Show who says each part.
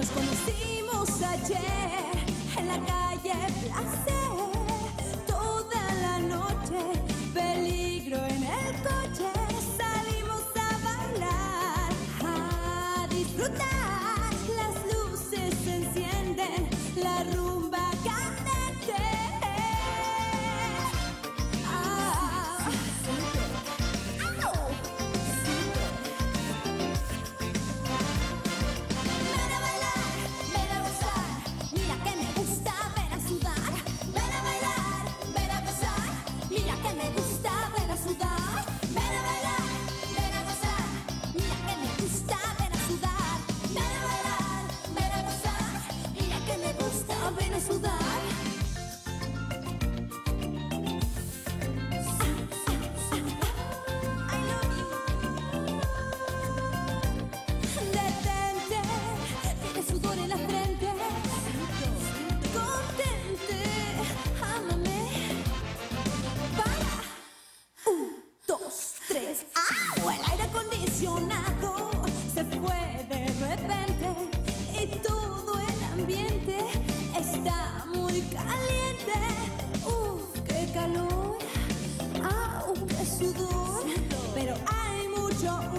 Speaker 1: Nos conocimos ayer en la calle. 저